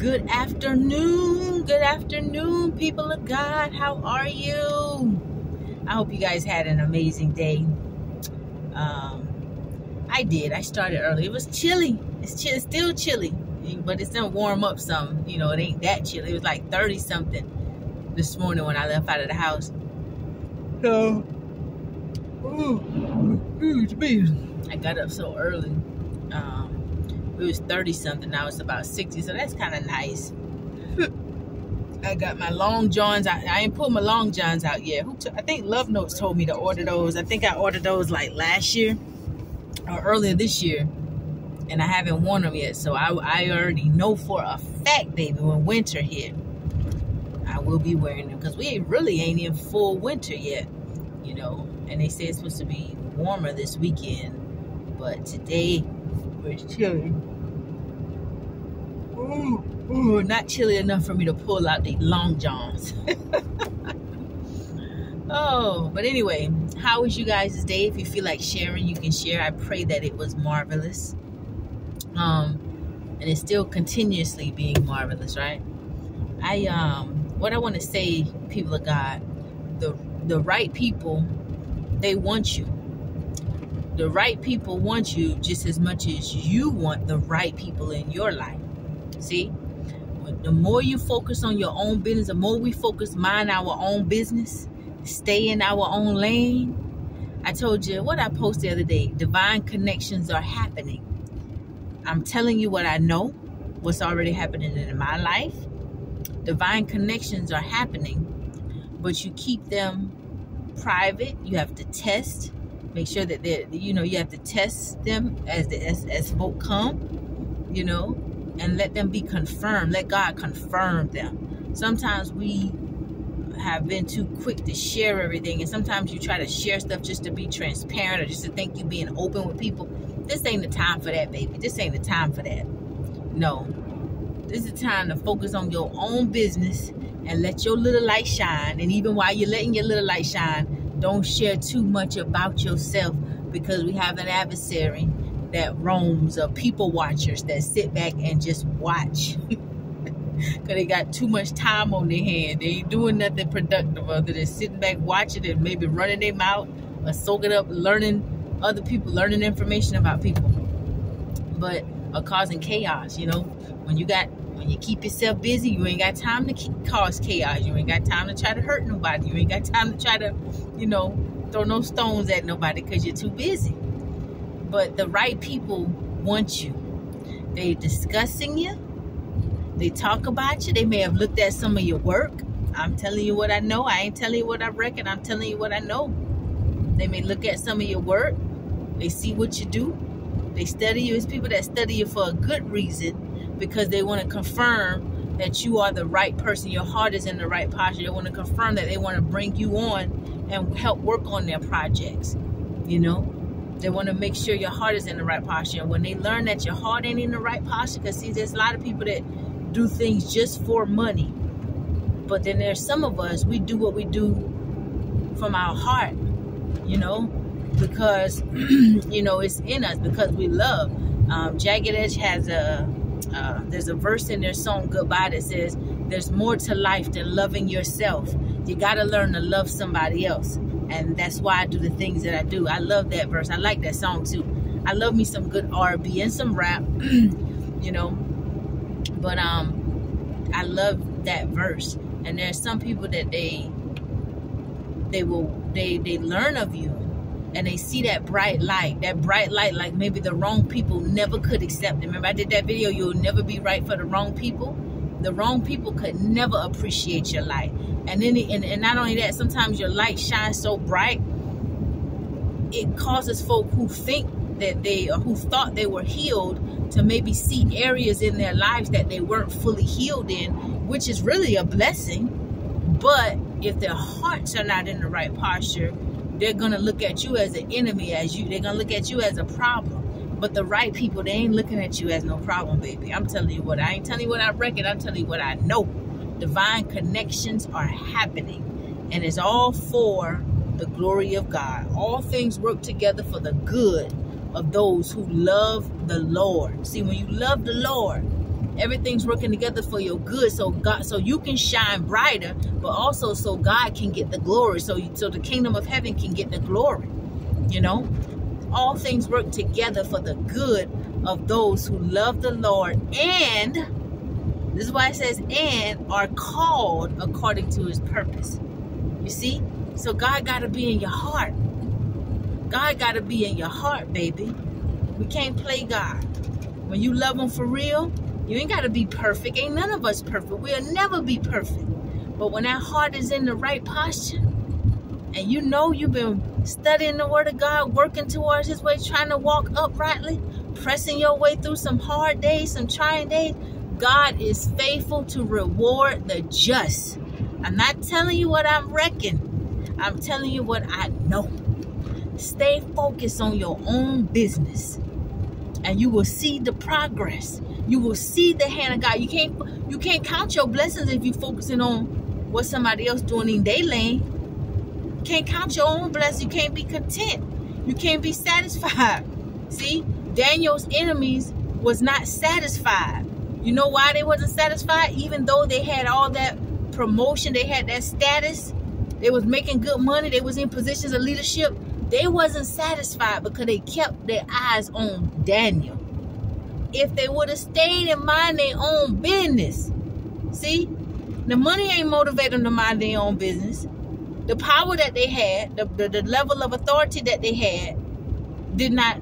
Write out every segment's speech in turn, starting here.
Good afternoon. Good afternoon, people of God. How are you? I hope you guys had an amazing day. Um, I did. I started early. It was chilly. It's, chill, still chilly, but it's gonna warm up some. You know, it ain't that chilly. It was like 30 something this morning when I left out of the house. So, ooh, ooh, I got up so early. Um, it was 30 something now it's about 60 so that's kind of nice. I got my long johns I, I ain't put my long johns out yet. I think Love Notes told me to order those. I think I ordered those like last year or earlier this year and I haven't worn them yet so I, I already know for a fact baby when winter hit I will be wearing them because we really ain't in full winter yet you know? And they say it's supposed to be warmer this weekend but today we're chilly ooh, ooh, not chilly enough for me to pull out the long johns. oh, but anyway, how was you guys' day? If you feel like sharing, you can share. I pray that it was marvelous. Um, and it's still continuously being marvelous, right? I um what I want to say, people of God, the the right people, they want you. The right people want you just as much as you want the right people in your life. See? The more you focus on your own business, the more we focus mind our own business, stay in our own lane. I told you what I posted the other day. Divine connections are happening. I'm telling you what I know, what's already happening in my life. Divine connections are happening, but you keep them private. You have to test. Make sure that they you know, you have to test them as the, as, as folk come, you know, and let them be confirmed. Let God confirm them. Sometimes we have been too quick to share everything, and sometimes you try to share stuff just to be transparent or just to think you being open with people. This ain't the time for that, baby. This ain't the time for that. No. This is the time to focus on your own business and let your little light shine. And even while you're letting your little light shine, don't share too much about yourself because we have an adversary that roams of people watchers that sit back and just watch. Because they got too much time on their hand. They ain't doing nothing productive other than sitting back watching and maybe running their mouth or soaking up, learning other people, learning information about people. But are causing chaos, you know. When you got when you keep yourself busy, you ain't got time to keep, cause chaos. You ain't got time to try to hurt nobody. You ain't got time to try to, you know, throw no stones at nobody because you're too busy but the right people want you. They discussing you. They talk about you. They may have looked at some of your work. I'm telling you what I know. I ain't telling you what I reckon. I'm telling you what I know. They may look at some of your work. They see what you do. They study you. It's people that study you for a good reason because they want to confirm that you are the right person. Your heart is in the right posture. They want to confirm that they want to bring you on and help work on their projects. You know, they want to make sure your heart is in the right posture. When they learn that your heart ain't in the right posture, because see, there's a lot of people that do things just for money. But then there's some of us, we do what we do from our heart, you know, because, you know, it's in us, because we love. Um, Jagged Edge has a, uh, there's a verse in their song Goodbye that says, there's more to life than loving yourself. You got to learn to love somebody else and that's why I do the things that I do. I love that verse. I like that song too. I love me some good R&B and some rap, you know. But um, I love that verse. And there's some people that they they will they they learn of you and they see that bright light that bright light like maybe the wrong people never could accept it remember i did that video you'll never be right for the wrong people the wrong people could never appreciate your light and then, and, and not only that, sometimes your light shines so bright, it causes folk who think that they, or who thought they were healed, to maybe see areas in their lives that they weren't fully healed in, which is really a blessing. But if their hearts are not in the right posture, they're to look at you as an enemy, as you, they're to look at you as a problem. But the right people, they ain't looking at you as no problem, baby. I'm telling you what, I ain't telling you what I reckon, I'm telling you what I know divine connections are happening. And it's all for the glory of God. All things work together for the good of those who love the Lord. See, when you love the Lord, Everything's working together for your good, so God, so you can shine brighter, but also so God can get the glory, so so the kingdom of heaven can get the glory. You know, all things work together for the good of those who love the Lord and this is why it says and are called according to his purpose. You see? So God got to be in your heart. God got to be in your heart, baby. We can't play God. When you love him for real, you ain't got to be perfect. Ain't none of us perfect. We'll never be perfect. But when our heart is in the right posture, and you know you've been studying the word of God, working towards his way, trying to walk uprightly, pressing your way through some hard days, some trying days, God is faithful to reward the just. I'm not telling you what I'm reckon. I'm telling you what I know. Stay focused on your own business and you will see the progress. You will see the hand of God. You can't you can't count your blessings if you're focusing on what somebody else doing in their lane. You can't count your own blessings. You can't be content. You can't be satisfied. See, Daniel's enemies was not satisfied. You know why they wasn't satisfied? Even though they had all that promotion, they had that status, they was making good money, they was in positions of leadership. They wasn't satisfied because they kept their eyes on Daniel. If they would have stayed and mind their own business, see, the money ain't motivating them to mind their own business. The power that they had, the, the, the level of authority that they had, did not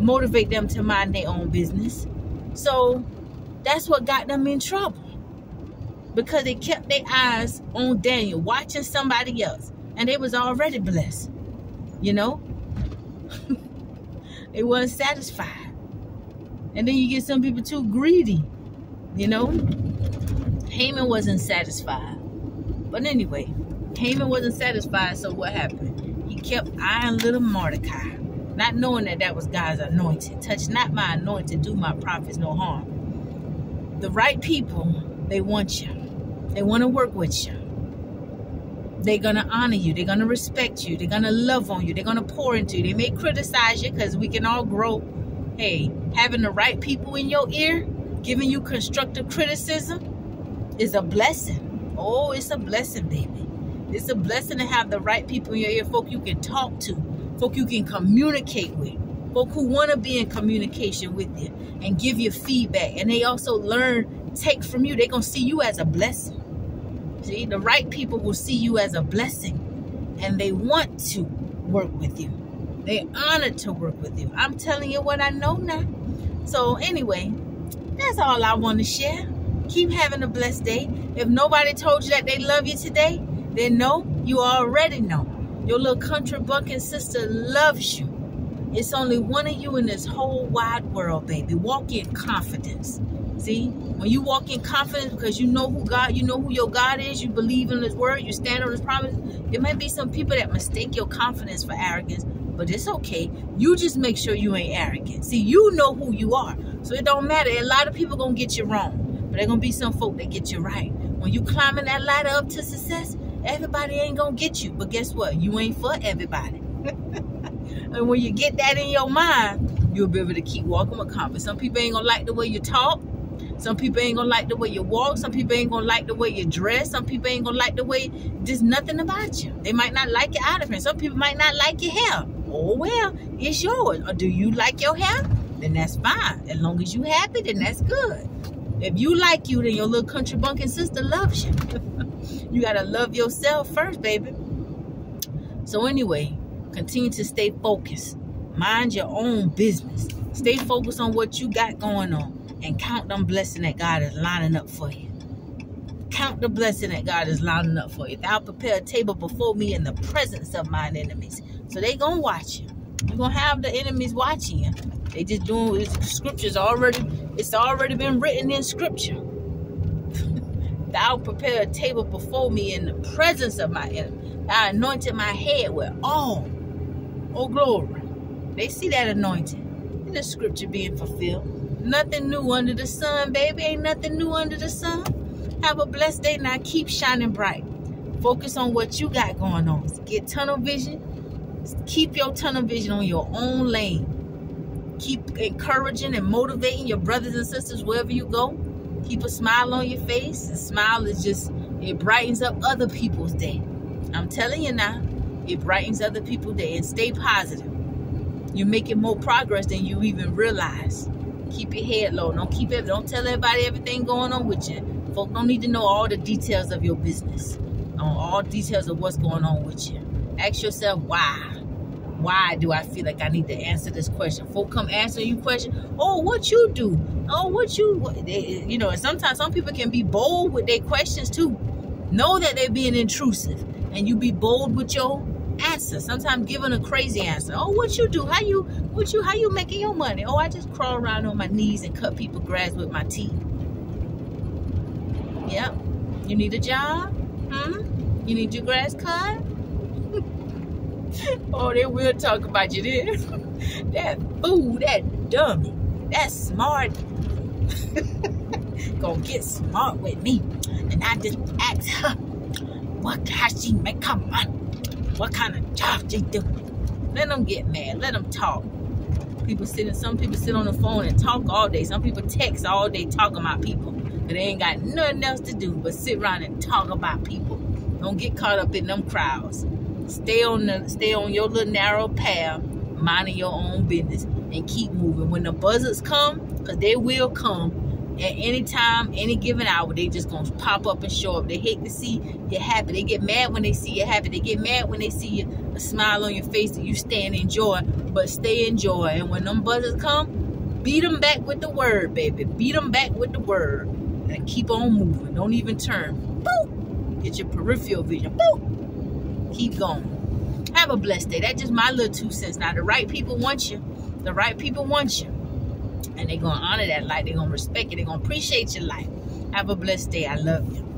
motivate them to mind their own business. So that's what got them in trouble. Because they kept their eyes on Daniel, watching somebody else. And they was already blessed. You know? they wasn't satisfied. And then you get some people too greedy. You know? Haman wasn't satisfied. But anyway, Haman wasn't satisfied, so what happened? He kept eyeing little Mordecai, not knowing that that was God's anointed. Touch not my anointed, do my prophets no harm the right people, they want you. They want to work with you. They're going to honor you. They're going to respect you. They're going to love on you. They're going to pour into you. They may criticize you because we can all grow. Hey, having the right people in your ear, giving you constructive criticism is a blessing. Oh, it's a blessing, baby. It's a blessing to have the right people in your ear, folk you can talk to, folk you can communicate with folk who want to be in communication with you and give you feedback. And they also learn, take from you. They're going to see you as a blessing. See, the right people will see you as a blessing and they want to work with you. They honored to work with you. I'm telling you what I know now. So anyway, that's all I want to share. Keep having a blessed day. If nobody told you that they love you today, then know you already know. Your little country bucking sister loves you. It's only one of you in this whole wide world, baby. Walk in confidence. See, when you walk in confidence because you know who God, you know who your God is, you believe in His word, you stand on His promise. There might be some people that mistake your confidence for arrogance, but it's okay. You just make sure you ain't arrogant. See, you know who you are, so it don't matter. A lot of people gonna get you wrong, but there gonna be some folk that get you right. When you climbing that ladder up to success, everybody ain't gonna get you, but guess what? You ain't for everybody. And when you get that in your mind, you'll be able to keep walking with confidence. Some people ain't gonna like the way you talk. Some people ain't gonna like the way you walk. Some people ain't gonna like the way you dress. Some people ain't gonna like the way there's nothing about you. They might not like your outfit. Some people might not like your hair. Oh well, it's yours. Or do you like your hair? Then that's fine. As long as you happy, then that's good. If you like you, then your little country bunking sister loves you. you gotta love yourself first, baby. So anyway, Continue to stay focused. Mind your own business. Stay focused on what you got going on and count them blessing that God is lining up for you. Count the blessing that God is lining up for you. Thou prepare a table before me in the presence of mine enemies. So they gonna watch you. You're gonna have the enemies watching you. They just doing scriptures already, it's already been written in scripture. Thou prepare a table before me in the presence of my enemy. I anointed my head with oil Oh, glory. They see that anointing in the scripture being fulfilled. Nothing new under the sun, baby. Ain't nothing new under the sun. Have a blessed day. Now keep shining bright. Focus on what you got going on. Get tunnel vision. Keep your tunnel vision on your own lane. Keep encouraging and motivating your brothers and sisters wherever you go. Keep a smile on your face. A smile is just, it brightens up other people's day. I'm telling you now, it brightens other people's day. And stay positive. You're making more progress than you even realize. Keep your head low. Don't keep it. Don't tell everybody everything going on with you. Folk don't need to know all the details of your business, all details of what's going on with you. Ask yourself why. Why do I feel like I need to answer this question? Folk come answer you question. Oh, what you do? Oh, what you? They, you know, and sometimes some people can be bold with their questions too. Know that they're being intrusive, and you be bold with your answer. Sometimes giving a crazy answer. Oh, what you do? How you? What you? How you making your money? Oh, I just crawl around on my knees and cut people grass with my teeth. Yep. You need a job? Hmm? You need your grass cut? oh, they will talk about you then. that fool, that dummy, that smart. Gonna get smart with me. And I just ask her, what how she make her money? What kind of job she do? Let them get mad. Let them talk. People sit, some people sit on the phone and talk all day. Some people text all day talking about people. But they ain't got nothing else to do but sit around and talk about people. Don't get caught up in them crowds. Stay on the stay on your little narrow path, minding your own business, and keep moving. When the buzzards come, because they will come, at any time, any given hour, they just gonna pop up and show up. They hate to see you happy. They get mad when they see you happy. They get mad when they see you, a smile on your face that you stand in joy. But stay in joy. And when them buzzers come, beat them back with the word, baby. Beat them back with the word. And keep on moving. Don't even turn. Boop. Get your peripheral vision. Boop. Keep going. Have a blessed day. That's just my little two cents. Now, the right people want you. The right people want you and they're gonna honor that life. They're gonna respect it. They're gonna appreciate your life. Have a blessed day. I love you.